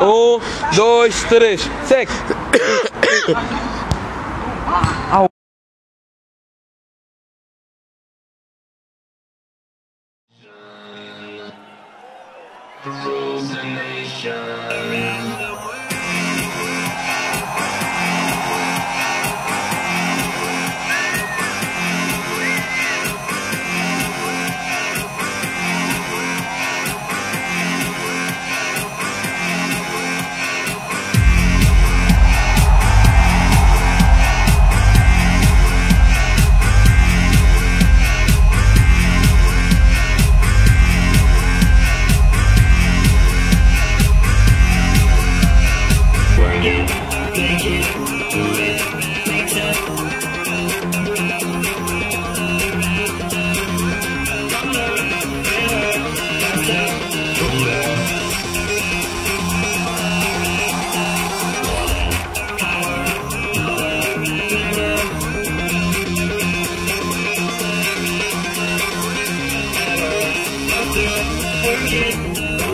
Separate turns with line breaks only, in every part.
Um, dois, três. Segue.
Rules.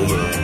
Work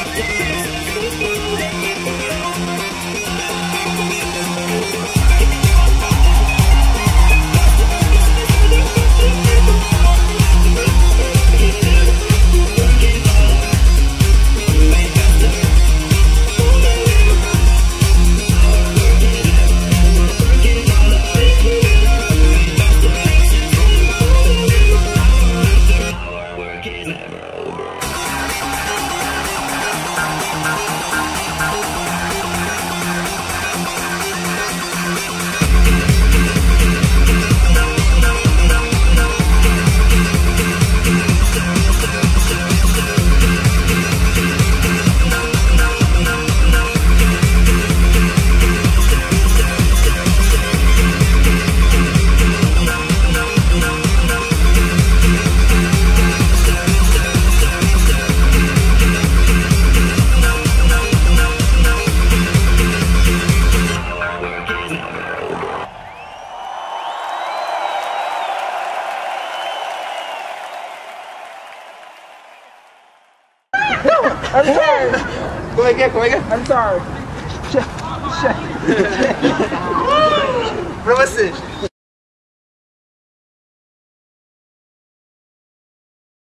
I'm sorry.
Como é que é? Como é que é?
I'm sorry.
Pra vocês.